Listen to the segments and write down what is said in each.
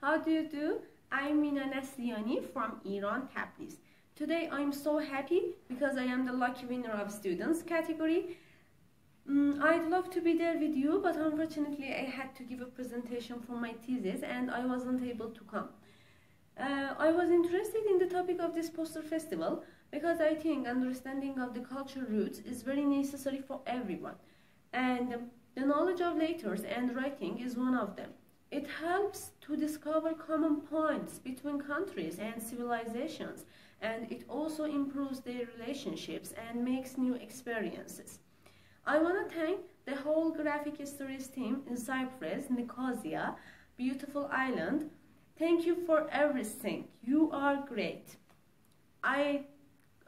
How do you do? I'm Mina Nasliyani from Iran, Tabriz. Today I'm so happy because I am the lucky winner of students category. Mm, I'd love to be there with you, but unfortunately I had to give a presentation for my thesis and I wasn't able to come. Uh, I was interested in the topic of this poster festival because I think understanding of the cultural roots is very necessary for everyone. And the knowledge of letters and writing is one of them. It helps to discover common points between countries and civilizations, and it also improves their relationships and makes new experiences. I want to thank the whole Graphic Stories team in Cyprus, Nicosia, beautiful island. Thank you for everything. You are great. I,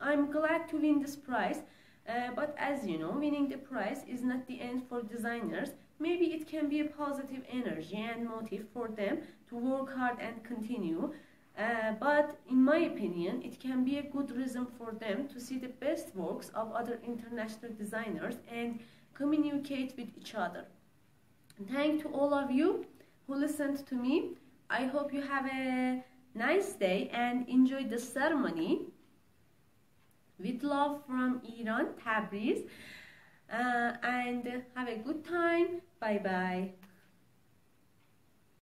I'm glad to win this prize, uh, but as you know, winning the prize is not the end for designers maybe it can be a positive energy and motive for them to work hard and continue. Uh, but in my opinion, it can be a good reason for them to see the best works of other international designers and communicate with each other. Thank to all of you who listened to me. I hope you have a nice day and enjoy the ceremony. With love from Iran, Tabriz uh, and have a good time. Bye bye.